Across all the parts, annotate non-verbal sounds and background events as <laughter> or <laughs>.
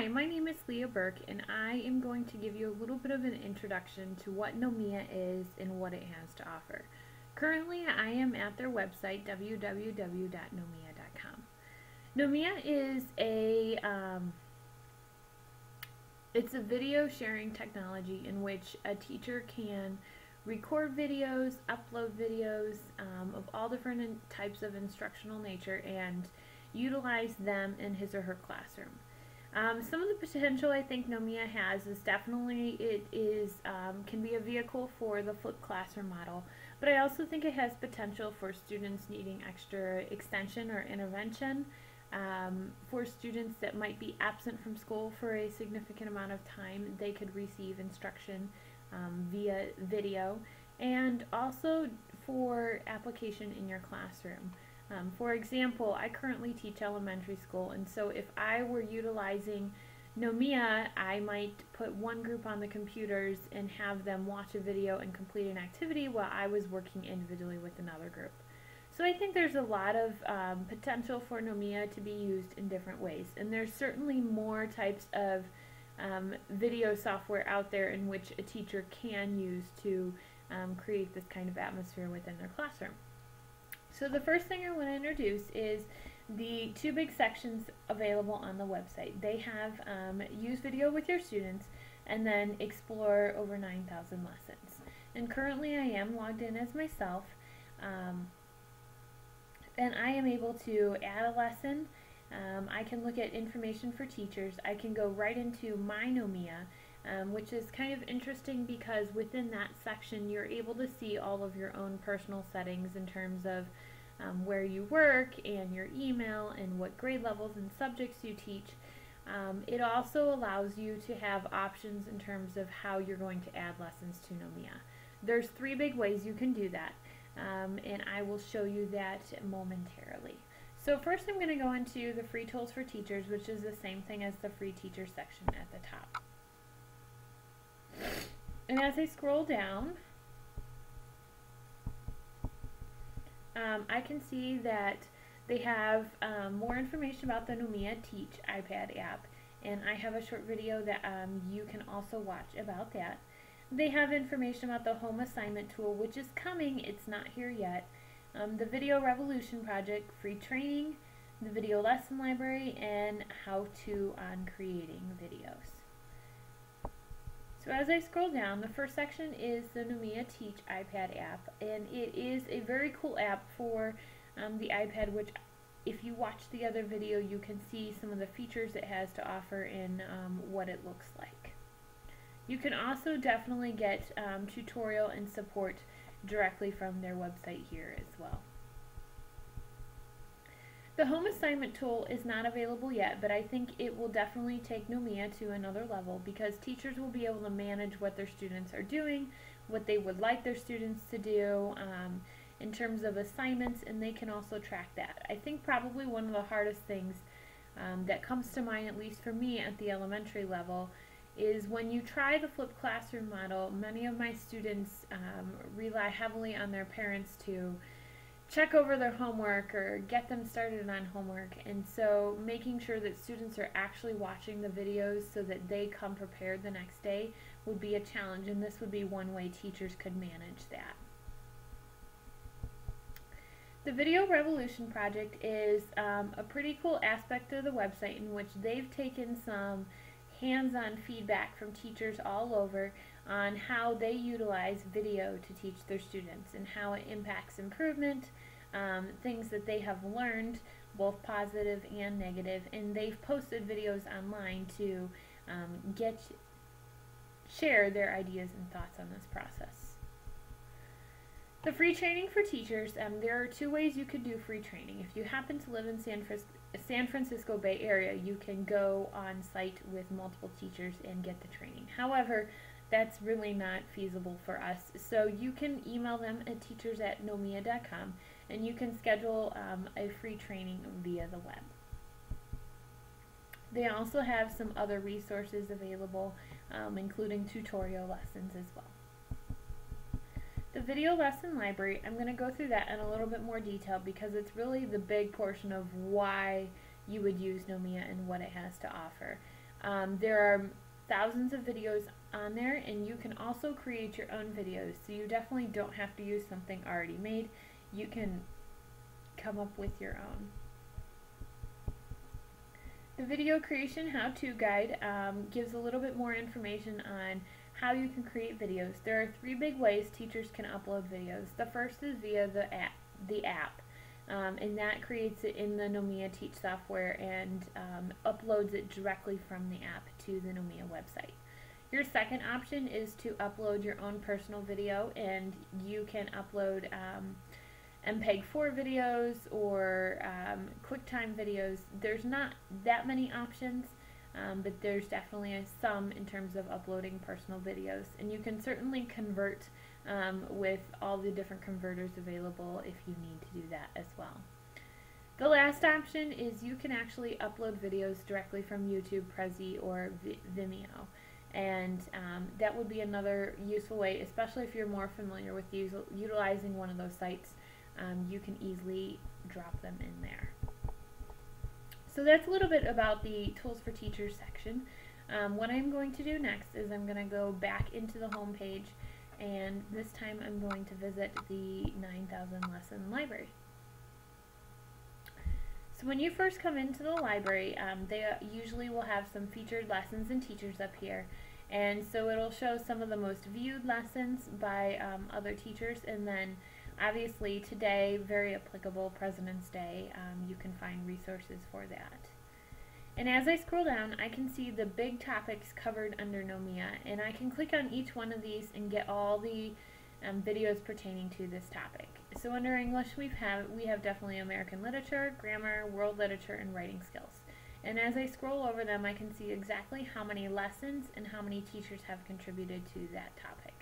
Hi, my name is Leah Burke, and I am going to give you a little bit of an introduction to what Knowmia is and what it has to offer. Currently, I am at their website, www.knowmia.com. Knowmia is a um, it's a video sharing technology in which a teacher can record videos, upload videos um, of all different types of instructional nature, and utilize them in his or her classroom. Um, some of the potential I think Knowmia has is definitely it is um, can be a vehicle for the flipped classroom model, but I also think it has potential for students needing extra extension or intervention, um, for students that might be absent from school for a significant amount of time, they could receive instruction um, via video, and also for application in your classroom. Um, for example, I currently teach elementary school, and so if I were utilizing Knowmia, I might put one group on the computers and have them watch a video and complete an activity while I was working individually with another group. So I think there's a lot of um, potential for Knowmia to be used in different ways, and there's certainly more types of um, video software out there in which a teacher can use to um, create this kind of atmosphere within their classroom. So the first thing I want to introduce is the two big sections available on the website. They have um, use video with your students and then explore over 9,000 lessons. And currently I am logged in as myself um, and I am able to add a lesson. Um, I can look at information for teachers. I can go right into my Knowmia um, which is kind of interesting because within that section you're able to see all of your own personal settings in terms of um, where you work and your email and what grade levels and subjects you teach. Um, it also allows you to have options in terms of how you're going to add lessons to Knowmia. There's three big ways you can do that, um, and I will show you that momentarily. So first I'm going to go into the free tools for teachers, which is the same thing as the free teacher section at the top. And as I scroll down, um, I can see that they have um, more information about the Knowmia Teach iPad app, and I have a short video that um, you can also watch about that. They have information about the home assignment tool, which is coming, it's not here yet. Um, the Video Revolution project, free training, the video lesson library, and how to on creating videos. So as I scroll down, the first section is the Knowmia Teach iPad app, and it is a very cool app for um, the iPad, which if you watch the other video, you can see some of the features it has to offer and um, what it looks like. You can also definitely get um, tutorial and support directly from their website here as well. The home assignment tool is not available yet, but I think it will definitely take Knowmia to another level because teachers will be able to manage what their students are doing, what they would like their students to do um, in terms of assignments, and they can also track that. I think probably one of the hardest things um, that comes to mind, at least for me at the elementary level, is when you try the flipped classroom model, many of my students um, rely heavily on their parents to check over their homework or get them started on homework. And so making sure that students are actually watching the videos so that they come prepared the next day would be a challenge and this would be one way teachers could manage that. The Video Revolution project is um, a pretty cool aspect of the website in which they've taken some hands-on feedback from teachers all over on how they utilize video to teach their students and how it impacts improvement, um, things that they have learned, both positive and negative, and they've posted videos online to um, get share their ideas and thoughts on this process. The free training for teachers, um, there are two ways you could do free training. If you happen to live in San, San Francisco Bay Area, you can go on site with multiple teachers and get the training. However, that's really not feasible for us. So you can email them at teachers at knowmia.com and you can schedule um, a free training via the web. They also have some other resources available, um, including tutorial lessons as well. The video lesson library, I'm going to go through that in a little bit more detail because it's really the big portion of why you would use Knowmia and what it has to offer. Um, there are thousands of videos on there and you can also create your own videos so you definitely don't have to use something already made you can come up with your own. The video creation how-to guide um, gives a little bit more information on how you can create videos. There are three big ways teachers can upload videos. The first is via the app the app um, and that creates it in the Knowmia Teach software and um, uploads it directly from the app to the Knowmia website. Your second option is to upload your own personal video and you can upload um, MPEG-4 videos or um, QuickTime videos. There's not that many options, um, but there's definitely some in terms of uploading personal videos. And you can certainly convert um, with all the different converters available if you need to do that as well. The last option is you can actually upload videos directly from YouTube, Prezi, or Vimeo. And um, that would be another useful way, especially if you're more familiar with utilizing one of those sites. Um, you can easily drop them in there. So that's a little bit about the Tools for Teachers section. Um, what I'm going to do next is I'm going to go back into the home page and this time I'm going to visit the 9000 lesson library. So when you first come into the library, um, they usually will have some featured lessons and teachers up here. And so it'll show some of the most viewed lessons by um, other teachers. And then obviously today, very applicable, President's Day, um, you can find resources for that. And as I scroll down, I can see the big topics covered under Knowmia, and I can click on each one of these and get all the um, videos pertaining to this topic. So under English, we have we have definitely American literature, grammar, world literature, and writing skills. And as I scroll over them, I can see exactly how many lessons and how many teachers have contributed to that topic.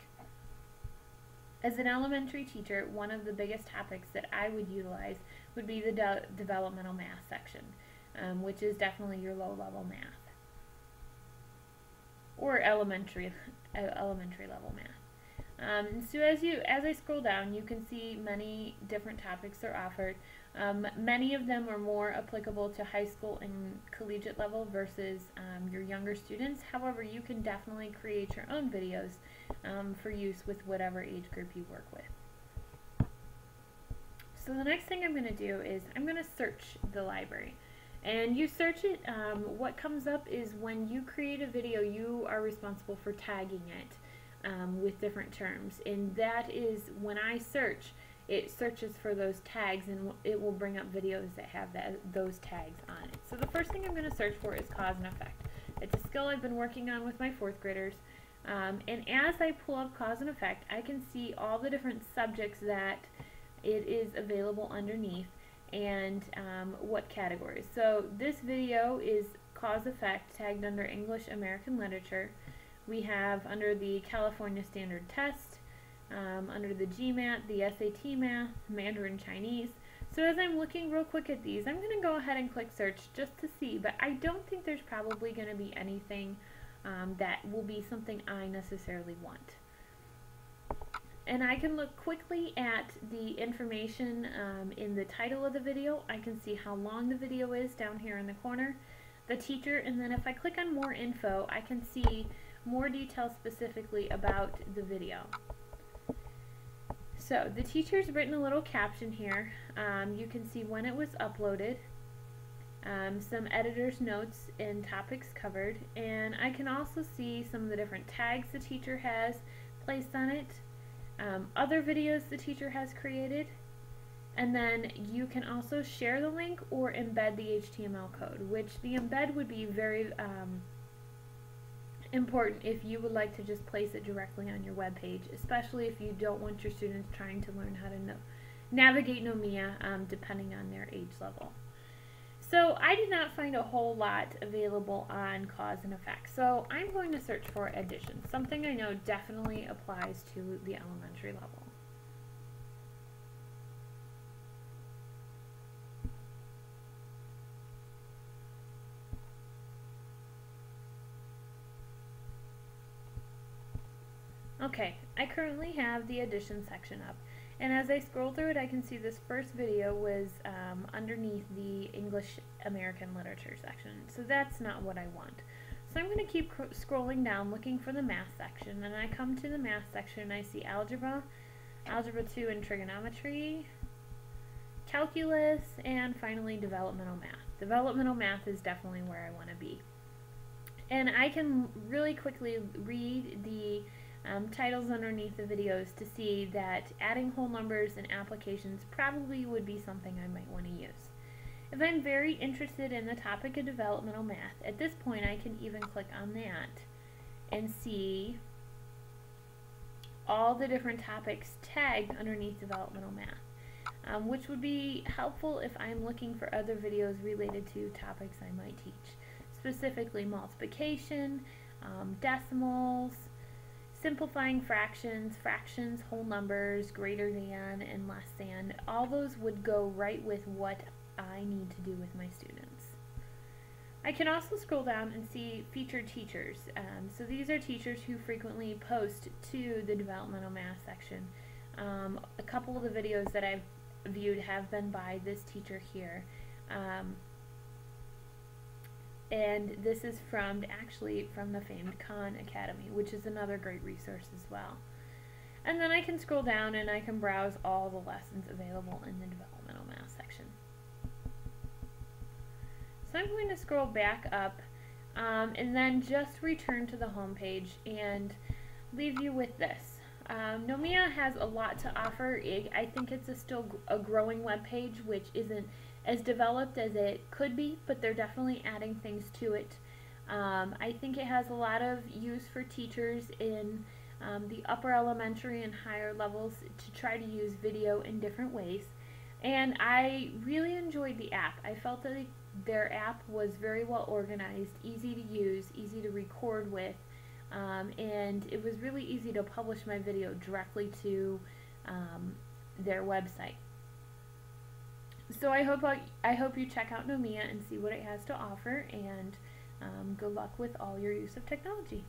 As an elementary teacher, one of the biggest topics that I would utilize would be the de developmental math section um, which is definitely your low level math or elementary <laughs> elementary level math. Um, so as you as I scroll down, you can see many different topics are offered. Um, many of them are more applicable to high school and collegiate level versus um, your younger students. However, you can definitely create your own videos um, for use with whatever age group you work with. So the next thing I'm going to do is I'm going to search the library. And you search it um, what comes up is when you create a video you are responsible for tagging it um, with different terms. And that is when I search it searches for those tags and it will bring up videos that have that, those tags on it. So the first thing I'm going to search for is cause and effect. It's a skill I've been working on with my fourth graders um, and as I pull up cause and effect I can see all the different subjects that it is available underneath and um, what categories. So this video is cause effect tagged under English American Literature. We have under the California Standard Test, um, under the GMAT, the SAT Math, Mandarin Chinese. So as I'm looking real quick at these, I'm going to go ahead and click search just to see, but I don't think there's probably going to be anything um, that will be something I necessarily want and I can look quickly at the information um, in the title of the video. I can see how long the video is down here in the corner, the teacher, and then if I click on more info, I can see more details specifically about the video. So the teacher's written a little caption here. Um, you can see when it was uploaded, um, some editor's notes and topics covered, and I can also see some of the different tags the teacher has placed on it, um, other videos the teacher has created, and then you can also share the link or embed the HTML code, which the embed would be very um, important if you would like to just place it directly on your web page, especially if you don't want your students trying to learn how to know, navigate Knowmia um, depending on their age level. So I did not find a whole lot available on cause and effect. So I'm going to search for addition, something I know definitely applies to the elementary level. Okay, I currently have the addition section up. And as I scroll through it, I can see this first video was uh, um, underneath the English American Literature section. So that's not what I want. So I'm going to keep scrolling down looking for the math section and I come to the math section and I see algebra, algebra 2 and trigonometry, calculus, and finally developmental math. Developmental math is definitely where I want to be. And I can really quickly read the um, titles underneath the videos to see that adding whole numbers and applications probably would be something I might want to use. If I'm very interested in the topic of developmental math, at this point I can even click on that and see all the different topics tagged underneath developmental math, um, which would be helpful if I'm looking for other videos related to topics I might teach, specifically multiplication, um, decimals, simplifying fractions, fractions, whole numbers, greater than, and less than. All those would go right with what I need to do with my students. I can also scroll down and see featured teachers. Um, so these are teachers who frequently post to the developmental math section. Um, a couple of the videos that I've viewed have been by this teacher here. Um, and this is from actually from the famed Khan Academy, which is another great resource as well. And then I can scroll down and I can browse all the lessons available in the developmental math section. So I'm going to scroll back up um, and then just return to the home page and leave you with this. Um, Knowmia has a lot to offer. I think it's a still a growing web page, which isn't as developed as it could be, but they're definitely adding things to it. Um, I think it has a lot of use for teachers in um, the upper elementary and higher levels to try to use video in different ways. And I really enjoyed the app. I felt that their app was very well organized, easy to use, easy to record with, um, and it was really easy to publish my video directly to um, their website. So I hope I, hope you check out Knowmia and see what it has to offer, and um, good luck with all your use of technology.